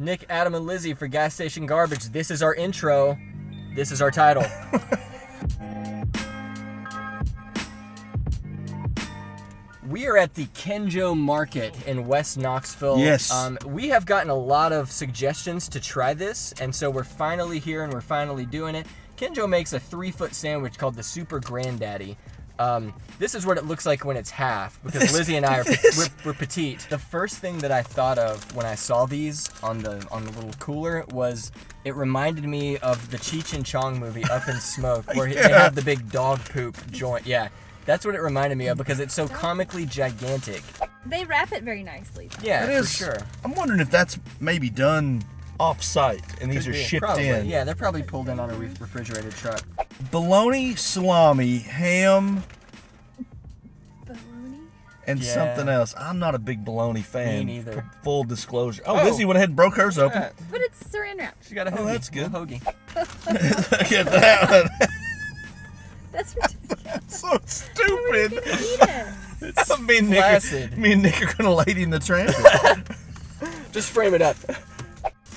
Nick, Adam, and Lizzie for Gas Station Garbage. This is our intro. This is our title. we are at the Kenjo Market in West Knoxville. Yes. Um, we have gotten a lot of suggestions to try this, and so we're finally here and we're finally doing it. Kenjo makes a three foot sandwich called the Super Granddaddy. Um, this is what it looks like when it's half because Lizzie and I are we're, we're petite. The first thing that I thought of when I saw these on the on the little cooler was it reminded me of the Cheech and Chong movie Up in Smoke where they have the big dog poop joint. Yeah, that's what it reminded me of because it's so comically gigantic. They wrap it very nicely. Yeah, It for sure. I'm wondering if that's maybe done off site and these Could are be. shipped Probably. in. Yeah, they're probably pulled in on a refrigerated truck. Bologna, salami, ham, Bologna? and Yeah. something else. I'm not a big bologna fan. Me neither. Full disclosure. Oh, Oh. Lizzie went ahead and broke hers open. Yeah, But it's saran wrap. she got a oh, hoagie. Oh, that's good. Hoagie. Look at that one. That's ridiculous. so How are you stupid. gonna eat it? me, and Nick, me and Nick are gonna lady in the tramp. Just frame it up.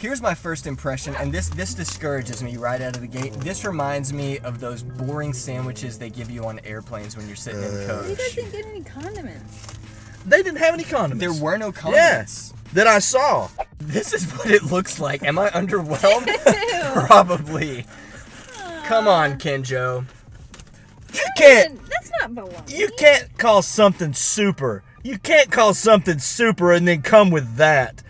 Here's my first impression, and this this discourages me right out of the gate. This reminds me of those boring sandwiches they give you on airplanes when you're sitting in uh, coach. You guys didn't get any condiments. they didn't have any condiments. There were no condiments. Yes, that I saw. This is what it looks like. Am I underwhelmed? Ew. Probably. Come on, Kenjo. You can't. That's not bologna. You can't call something super. You can't call something super and then come with that.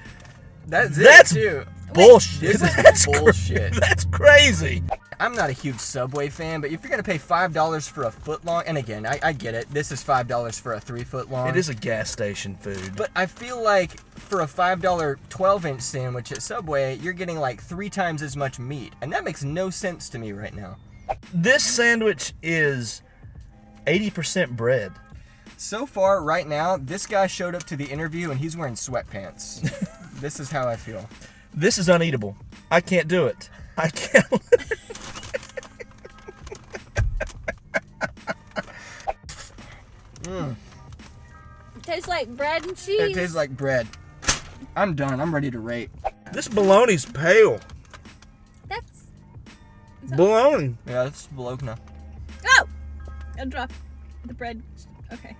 That's it That's too. Bullshit. This is That's bullshit. That's crazy. I'm not a huge Subway fan, but if you're gonna pay five dollars for a foot long, and again, I, I get it. This is five dollars for a three foot long. It is a gas station food. But I feel like for a five dollar twelve inch sandwich at Subway, you're getting like three times as much meat, and that makes no sense to me right now. this sandwich is 80% bread. So far, right now, this guy showed up to the interview and he's wearing sweatpants. this is how I feel. This is uneatable. I can't do it. I can't. Mm. tastes like bread and cheese. It tastes like bread. I'm done. I'm ready to rate. this bologna's pale. That's. Bologna. Yeah, that's Bologna. Oh! I dropped the bread. Okay.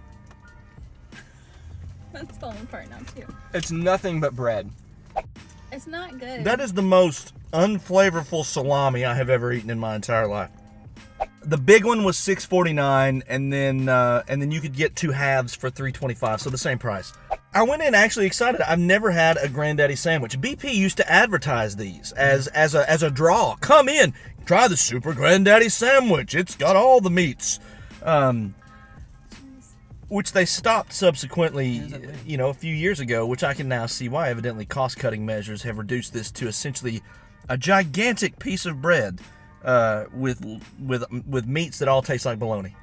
That's falling apart now, too. It's nothing but bread. It's not good. That is the most unflavorful salami I have ever eaten in my entire life. The big one was 6.49, and then uh, and then you could get two halves for 3.25, so the same price. I went in actually excited. I've never had a granddaddy sandwich. BP used to advertise these as as a as a draw. Come in, try the super granddaddy sandwich. It's got all the meats. Um, which they stopped subsequently, you know, a few years ago, which I can now see why. Evidently, cost cutting measures have reduced this to essentially a gigantic piece of bread uh, with with with meats that all taste like bologna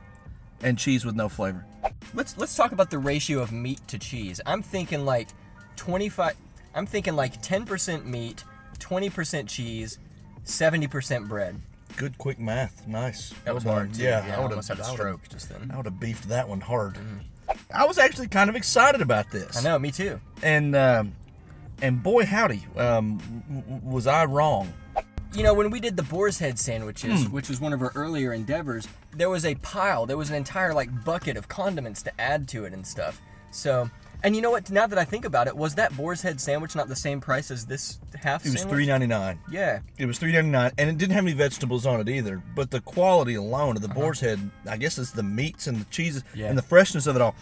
and cheese with no flavor. Let's let's talk about the ratio of meat to cheese. I'm thinking like 25. I'm thinking like 10% meat, 20% cheese, 70% bread. Good quick math, nice. That was hard. Too. Yeah, I I would almost had a have stroke just then. I would have beefed that one hard. I was actually kind of excited about this. I know, me too. And um, and boy howdy, um, was I wrong. You know, when we did the boar's head sandwiches, Hmm. which was one of our earlier endeavors, there was a pile, there was an entire like bucket of condiments to add to it and stuff. So, and you know what? Now that I think about it, was that boar's head sandwich not the same price as this half sandwich? It was sandwich? three ninety nine. Yeah. It was three ninety nine, and it didn't have any vegetables on it either. But the quality alone of the Uh-huh. boar's head, I guess, it's the meats and the cheeses Yeah. and the freshness of it all,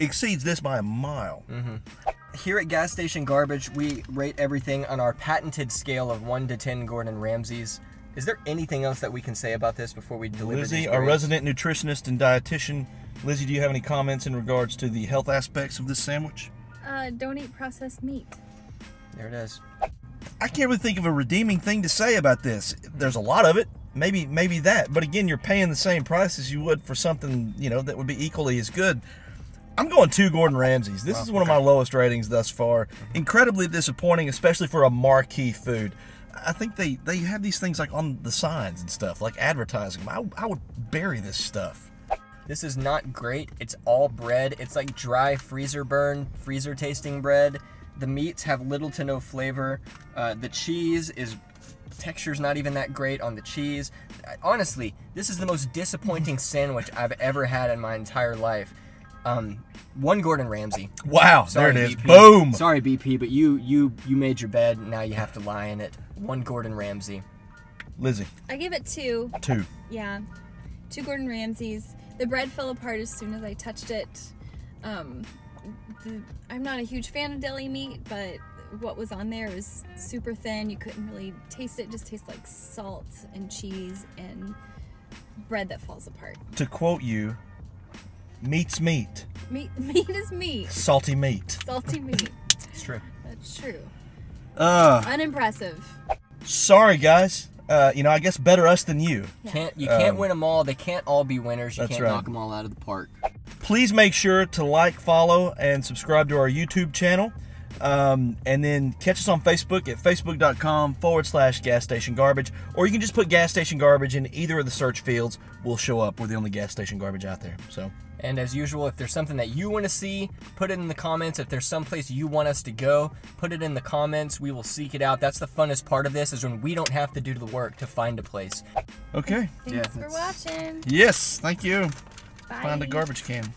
exceeds this by a mile. Mm. Here at Gas Station Garbage, we rate everything on our patented scale of 1 to 10 Gordon Ramsays. Is there anything else that we can say about this before we deliver Lizzie, our resident nutritionist and dietitian, Lizzie, do you have any comments in regards to the health aspects of this sandwich? Uh, don't eat processed meat. There it is. I can't really think of a redeeming thing to say about this. There's a lot of it. Maybe maybe that. But again, you're paying the same price as you would for something, you know, that would be equally as good. I'm going two Gordon Ramsays. This is one of my lowest ratings thus far. Incredibly disappointing, especially for a marquee food. I think they, they have these things like on the signs and stuff, like advertising. I, I would bury this stuff. This is not great. It's all bread. It's like dry freezer burn, freezer tasting bread. The meats have little to no flavor. Uh, the cheese is texture's not even that great on the cheese. Honestly, this is the most disappointing sandwich I've ever had in my entire life. Um, one Gordon Ramsay. Wow, Sorry, there it is. BP. Boom. Sorry, BP, but you you you made your bed. Now you have to lie in it. One Gordon Ramsay. Lizzie, I give it two. two. Yeah, two Gordon Ramsays. The bread fell apart as soon as I touched it. Um, the, I'm not a huge fan of deli meat, but what was on there was super thin. You couldn't really taste it. it just tastes like salt and cheese and bread that falls apart. To quote you, meat's meat, Meat, meat is meat. salty meat. Salty meat. It's true. That's true. Uh, Unimpressive. sorry guys. Uh, you know, I guess better us than you. Can't you can't Um, win them all? They can't all be winners. You That's can't right. knock them all out of the park. Please make sure to like, follow, and subscribe to our YouTube channel. Um, and then catch us on Facebook at facebook.com forward slash gas station garbage. Or you can just put gas station garbage in either of the search fields. We'll show up. We're the only gas station garbage out there. So, And as usual, if there's something that you want to see, put it in the comments. If there's someplace you want us to go, put it in the comments. We will seek it out. That's the funnest part of this is when we don't have to do the work to find a place. okay. Thanks Yeah, for watching. Yes, thank you. Bye. Find a garbage can.